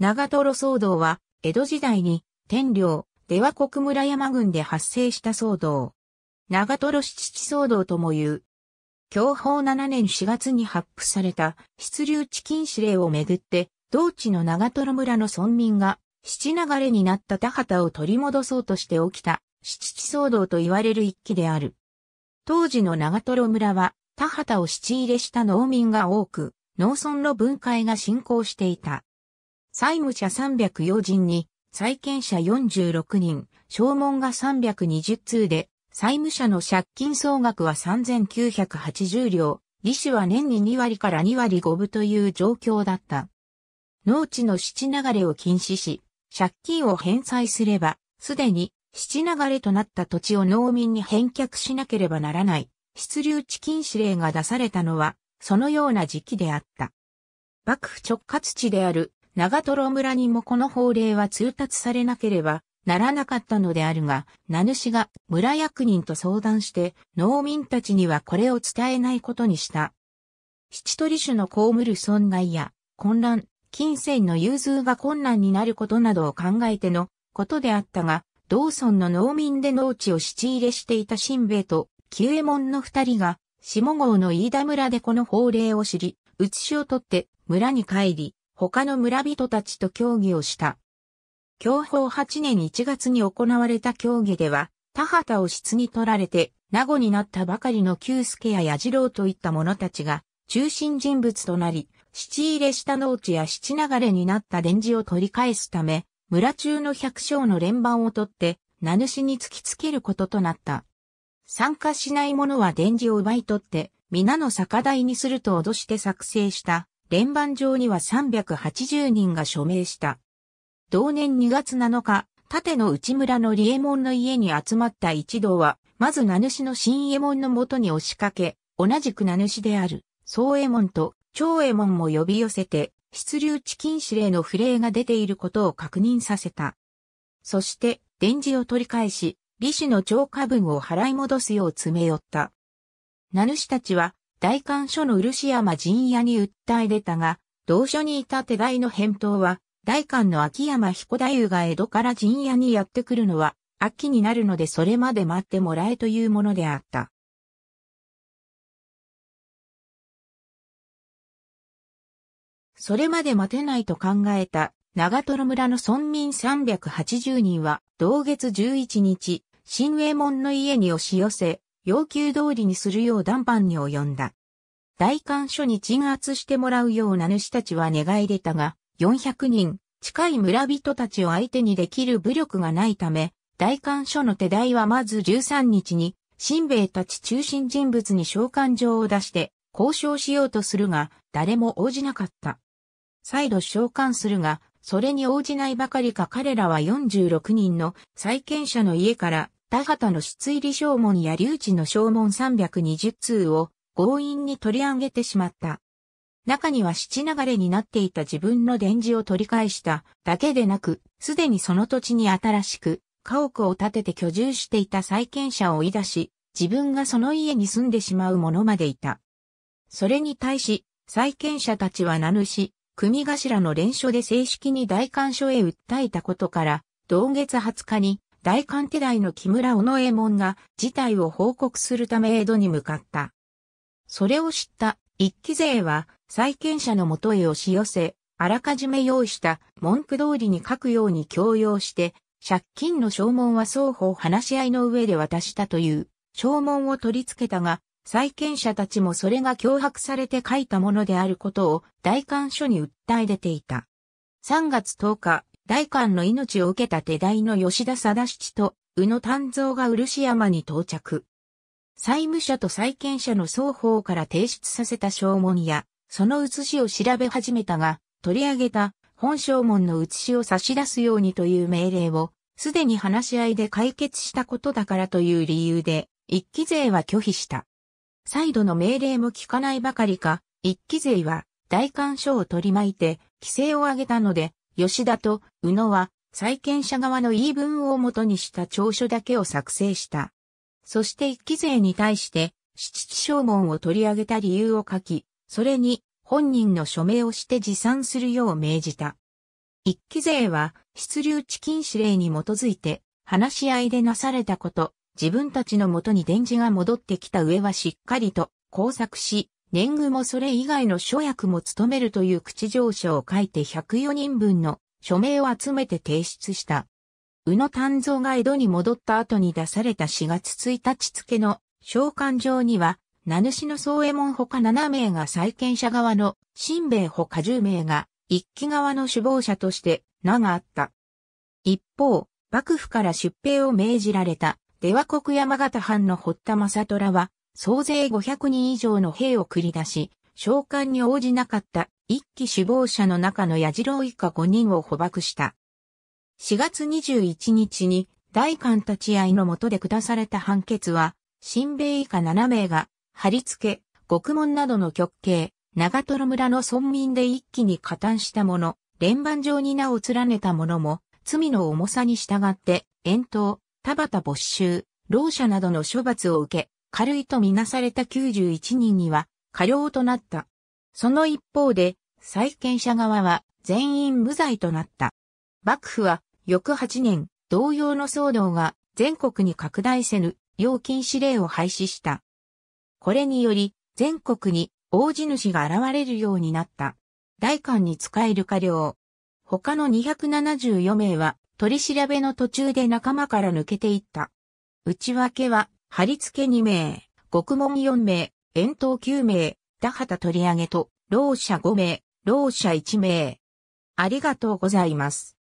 長瀞騒動は、江戸時代に、天領、出羽国村山郡で発生した騒動。長瀞七地騒動とも言う。享保7年4月に発布された出流地禁止令をめぐって、同地の長瀞村の村民が七流れになった田畑を取り戻そうとして起きた七地騒動と言われる一揆である。当時の長瀞村は田畑を七入れした農民が多く、農村の分解が進行していた。債務者300要人に、債権者46人、証文が320通で、債務者の借金総額は3980両、利子は年に2割から2割5分という状況だった。農地の七流れを禁止し、借金を返済すれば、すでに七流れとなった土地を農民に返却しなければならない、出流地禁止令が出されたのは、そのような時期であった。幕府直轄地である長瀞村にもこの法令は通達されなければならなかったのであるが、名主が村役人と相談して農民たちにはこれを伝えないことにした。七取種の被る損害や混乱、金銭の融通が困難になることなどを考えてのことであったが、同村の農民で農地を七入れしていた新兵衛と旧右衛門の二人が下郷の飯田村でこの法令を知り、写しを取って村に帰り、他の村人たちと協議をした。享保8年1月に行われた協議では、田畑を質に取られて、名護になったばかりの久助や矢次郎といった者たちが、中心人物となり、七入れした農地や七流れになった電磁を取り返すため、村中の百姓の連番を取って、名主に突きつけることとなった。参加しない者は電磁を奪い取って、皆の酒代にすると脅して作成した連番状には380人が署名した。同年2月7日、縦の内村の利右衛門の家に集まった一同は、まず名主の新右衛門のもとに押しかけ、同じく名主である、総右衛門と長右衛門も呼び寄せて、出流地禁止令の不令が出ていることを確認させた。そして、電磁を取り返し、利子の超過分を払い戻すよう詰め寄った。名主たちは、大官所の漆山陣屋に訴え出たが、同所にいた手代の返答は、大官の秋山彦太夫が江戸から陣屋にやってくるのは、秋になるのでそれまで待ってもらえというものであった。それまで待てないと考えた長瀞村の村民380人は同月11日、新衛門の家に押し寄せ、要求通りにするよう談判に及んだ。大官所に鎮圧してもらうような主たちは願い出たが、400人近い村人たちを相手にできる武力がないため、大官所の手代はまず13日に、新兵たち中心人物に召喚状を出して交渉しようとするが、誰も応じなかった。再度召喚するが、それに応じないばかりか彼らは46人の債権者の家から田畑の出入り証文や留置の証文320通を強引に取り上げてしまった。中には七流れになっていた自分の伝示を取り返しただけでなく、すでにその土地に新しく家屋を建てて居住していた債権者を追い出し、自分がその家に住んでしまう者までいた。それに対し、債権者たちは名主、組頭の連署で正式に大官所へ訴えたことから、同月20日に大官手代の木村尾上右衛門が事態を報告するため江戸に向かった。それを知った一期勢は債権者のもとへ押し寄せ、あらかじめ用意した文句通りに書くように強要して、借金の証文は双方話し合いの上で渡したという証文を取り付けたが、債権者たちもそれが脅迫されて書いたものであることを大官所に訴え出ていた。3月10日、大官の命を受けた手代の吉田貞七と宇野丹蔵が漆山に到着。債務者と債権者の双方から提出させた証文や、その写しを調べ始めたが、取り上げた本証文の写しを差し出すようにという命令を、すでに話し合いで解決したことだからという理由で、一期勢は拒否した。再度の命令も聞かないばかりか、一期勢は大官所を取り巻いて規制を上げたので、吉田と宇野は債権者側の言い分をもとにした調書だけを作成した。そして一期勢に対して、七地証文を取り上げた理由を書き、それに本人の署名をして持参するよう命じた。一期税は、出流地禁止令に基づいて、話し合いでなされたこと、自分たちのもとに電磁が戻ってきた上はしっかりと工作し、年貢もそれ以外の諸役も務めるという口上書を書いて104人分の署名を集めて提出した。宇野丹蔵が江戸に戻った後に出された4月1日付の召喚状には、名主の総右衛門ほか7名が債権者側の新兵ほか10名が一揆側の首謀者として名があった。一方、幕府から出兵を命じられた出羽国山形藩の堀田正虎は、総勢500人以上の兵を繰り出し、召喚に応じなかった一期首謀者の中の矢次郎以下5人を捕獲した。4月21日に大官立ち会いの下で下された判決は、新兵以下7名が、貼り付け、獄門などの極刑、長瀞村の村民で一気に加担した者、連番上に名を連ねた者も、罪の重さに従って、遠投、田畑没収、老者などの処罰を受け、軽いとみなされた91人には、過料となった。その一方で、債権者側は全員無罪となった。幕府は、翌8年、同様の騒動が全国に拡大せぬ、要禁止令を廃止した。これにより、全国に大地主が現れるようになった。大官に使える過料。他の274名は取り調べの途中で仲間から抜けていった。内訳は、貼り付け2名、獄門4名、遠投9名、田畑取り上げと、老者5名、老者1名。ありがとうございます。